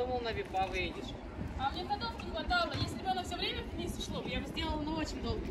Думал, на ВИПа выйдешь. А мне ходов не хватало. Если бы оно все время вниз шло, я бы сделала на очень долго.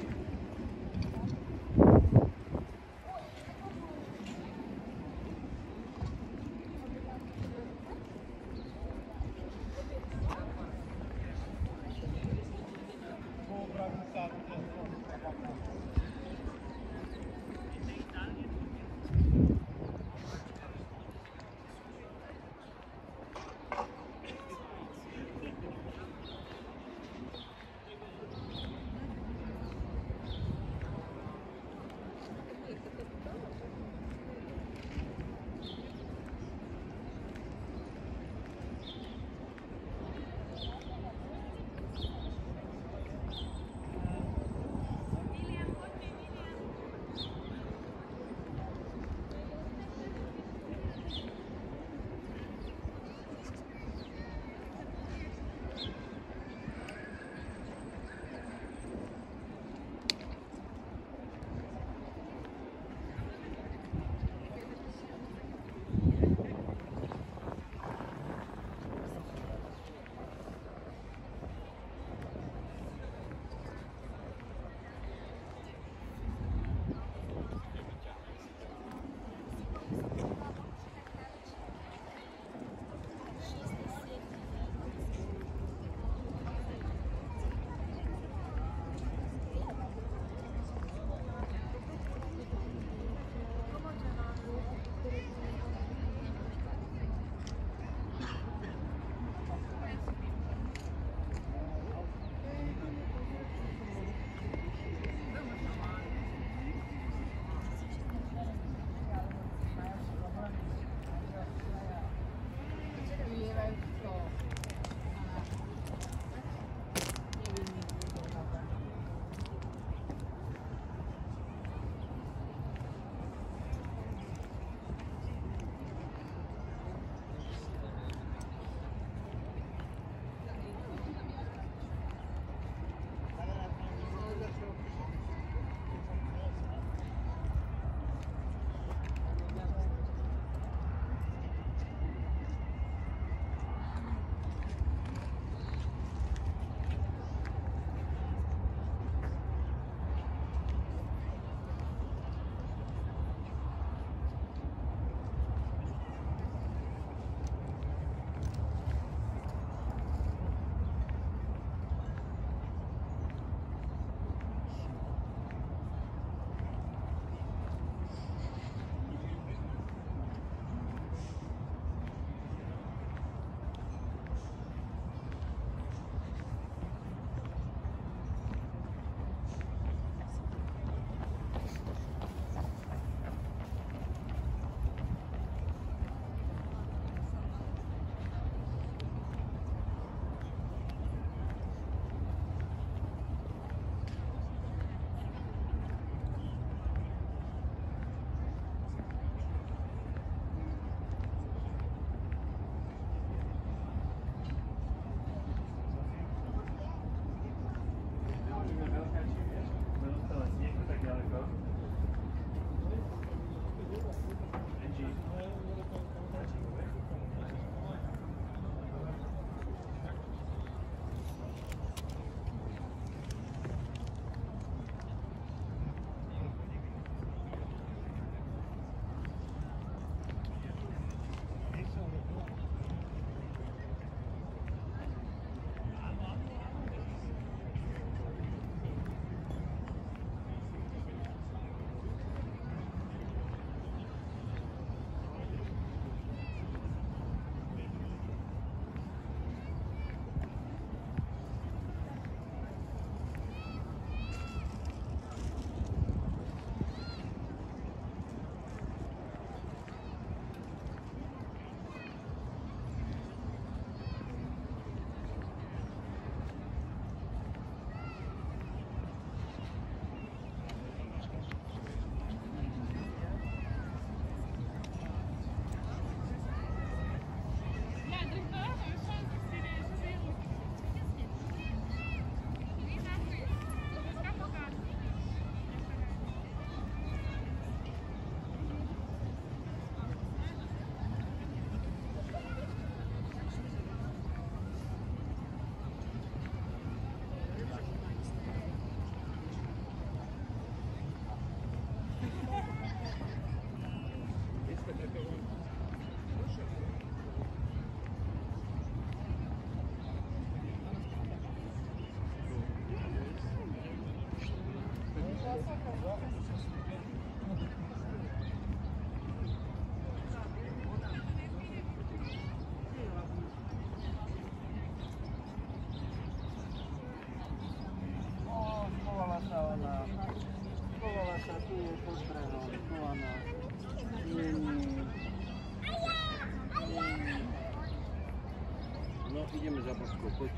Idziemy za Boską, chodź.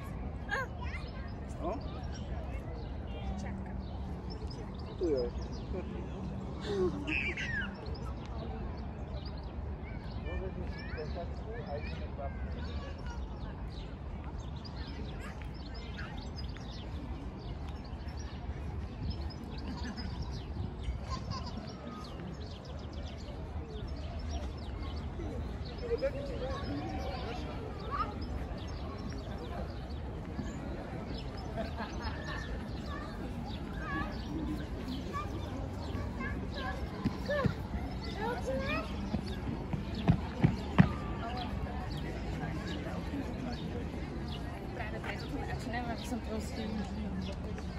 O? Tu jest. Chodź. Możesz Согласен, просто не